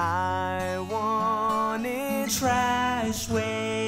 I want it trash way.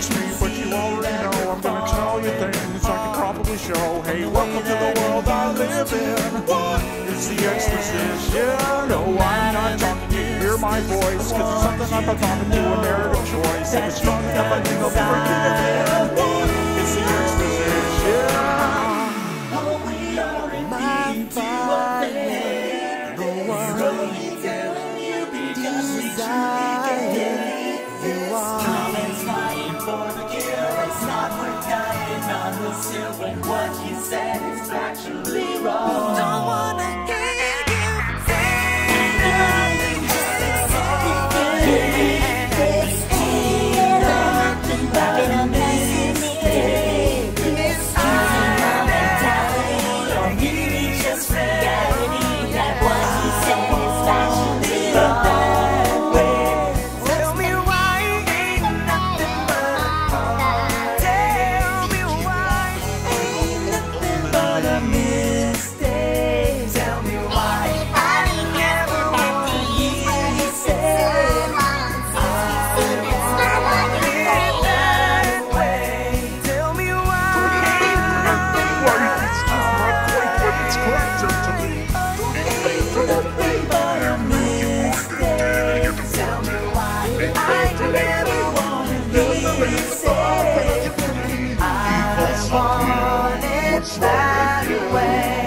That's me, but you already know I'm gonna tell you things I can probably show. Hey, welcome to the world I live in. What is the exposition? No, I'm not talking to you. Hear my voice, cause it's something I've been talking to a narrative choice. If it's strong enough, I think I'll be for the cure. It's not worth dying on the hill when what you said is actually wrong. Don't wanna hear you say Nothing that